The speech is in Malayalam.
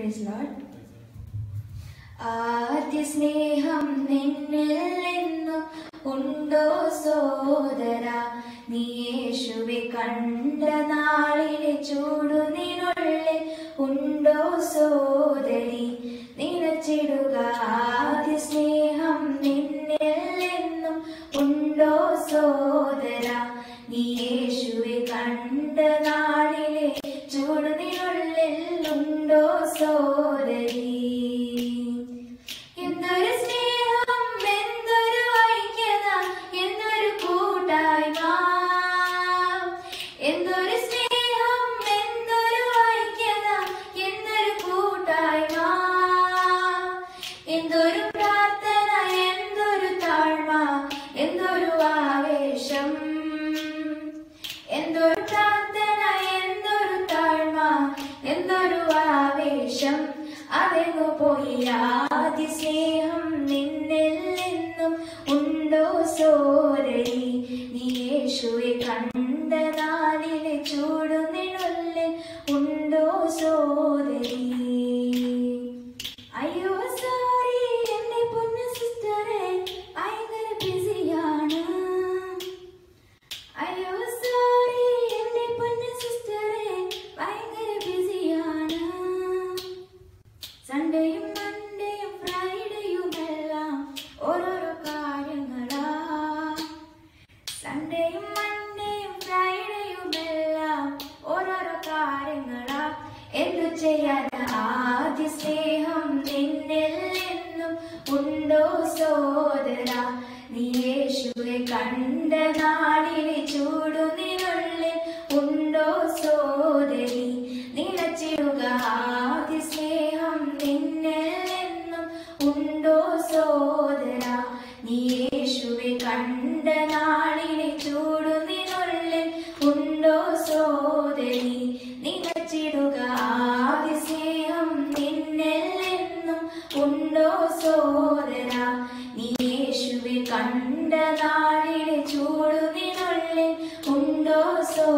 പ്രൈസ് ലോർഡ് ആദ്യ സ്നേഹം നിന്നിൽ നിന്നു ഉണ്ടോ സോദര? നീ യേശുവെ കണ്ട നാളിലെ ചൂടു നിനുള്ളിൽ ഉണ്ടോ സോദരി? നിനച്ചിടുക ആദ്യ സ്നേഹം നിന്നിൽ നിന്നും ഉണ്ടോ സോദര? നീ അതെങ്ങു പോയി ആദ്യ സ്നേഹം നിന്നിൽ നിന്നും ഉണ്ടോ സോദരി നീ യേശുവെ കണ്ട നാളിലെ ചൂടുന്നിനുള്ളിൽ ഉണ്ടോ സോദരി കാര്യങ്ങളാ എന്തു ചെയ്യാൻ ആദ്യ സ്നേഹം നിന്നിൽ നിന്നും ഉണ്ടോ സോദര? നീ യേശുവെ കണ്ട നാളിലെ ചൂടു നിന്നുള്ളിൽ ഉണ്ടോ സോദരി? നിലച്ചിടുക ആദ്യ സ്നേഹം നിന്നിൽ നിന്നും ഉണ്ടോ സോദര? നീ യേശുവെ കണ്ട നാളിലെ ചൂടു നിന്നുള്ളിൽ ഉണ്ടോ സോദരി? താഴിലെ ചൂടുതിനുള്ളിൽ ഉണ്ടോ സോ